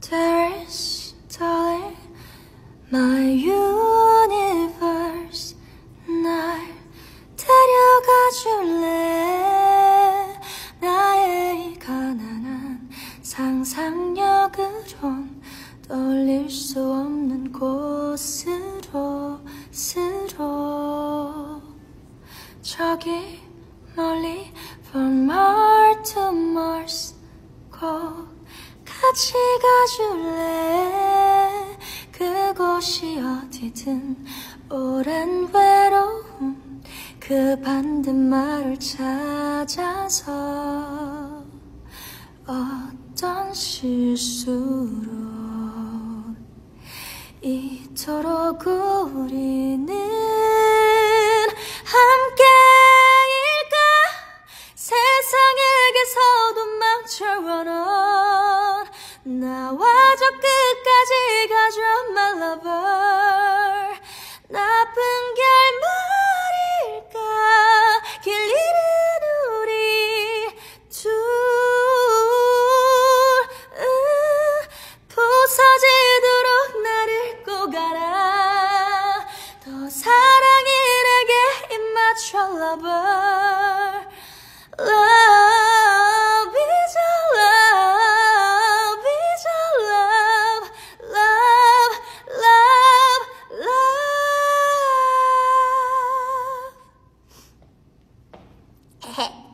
Is, darling, my universe. 날 데려가 줄래? 나의 이 가난한 상상력으론 떠올릴 수 없는 곳으로, 스로. 저기 멀리 from Mars to Mars 꼭 같이 가줄래? 그곳이 어디든 오랜 외로움. 그 반대말을 찾아서 어떤 실수로 이토록 우리는 함께일까? 세상에게서도 망쳐러는 나와줘 끝까지 가줘 my lover. 나쁜 결말일까? 길 잃은 우리 둘. 부서지도록 나를 꼭 알아. 더 사랑이 내게 입맞춰 lover. pet.